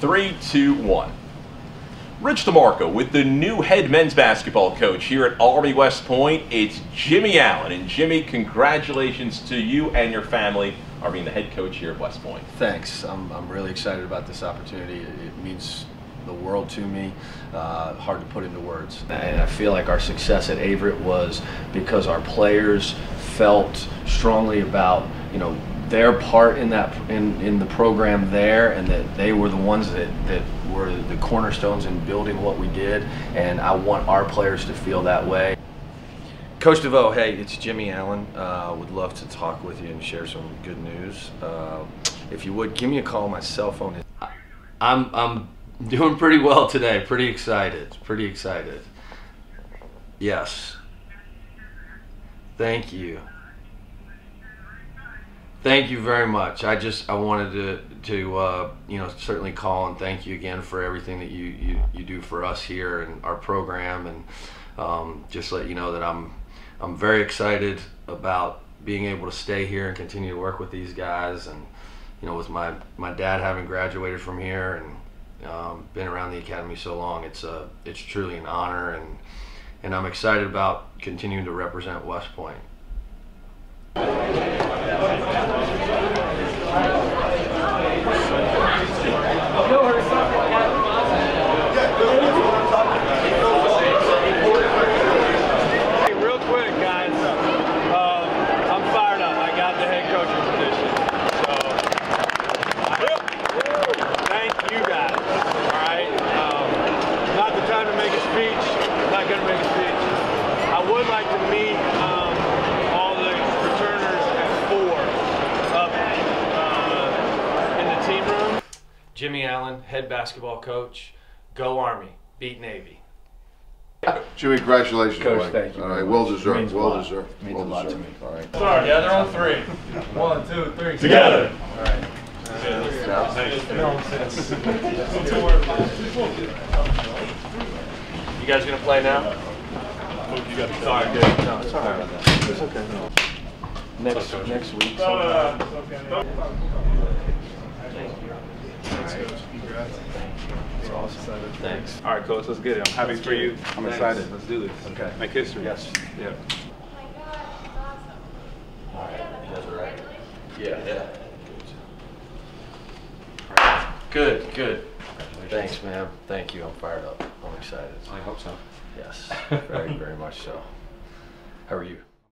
Three, two, one. Rich DeMarco with the new head men's basketball coach here at Army West Point. It's Jimmy Allen. And Jimmy, congratulations to you and your family on being the head coach here at West Point. Thanks. I'm, I'm really excited about this opportunity. It, it means the world to me. Uh, hard to put into words. And I feel like our success at Averett was because our players felt strongly about, you know, their part in that in, in the program there and that they were the ones that, that were the cornerstones in building what we did and I want our players to feel that way. Coach DeVoe, hey, it's Jimmy Allen. Uh, would love to talk with you and share some good news. Uh, if you would, give me a call. My cell phone is. I'm I'm doing pretty well today. Pretty excited. Pretty excited. Yes. Thank you. Thank you very much. I just I wanted to to uh, you know certainly call and thank you again for everything that you you, you do for us here and our program and um, just let you know that I'm I'm very excited about being able to stay here and continue to work with these guys and you know with my my dad having graduated from here and um, been around the academy so long it's a it's truly an honor and and I'm excited about continuing to represent West Point. Jimmy Allen, head basketball coach. Go Army, beat Navy. Jimmy, congratulations. Coach, Mike. thank you All very right, well deserved. well deserved. It means well a lot to deserved. me. All right. Sorry, yeah, they're on three. One, two, three. Together. All right. You guys gonna play now? You got to Sorry, good. No, it's all right. It's okay. Next next week. sometime. It's awesome. Thanks. All right, coach, let's get it. I'm happy for you. I'm excited. Let's do this. Okay. Make history. Yes. Yeah. You guys are ready. Yeah. Good, good. Thanks, man. Thank you. I'm fired up. I'm excited. I hope so. Yes, very, very much so. How are you?